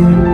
you.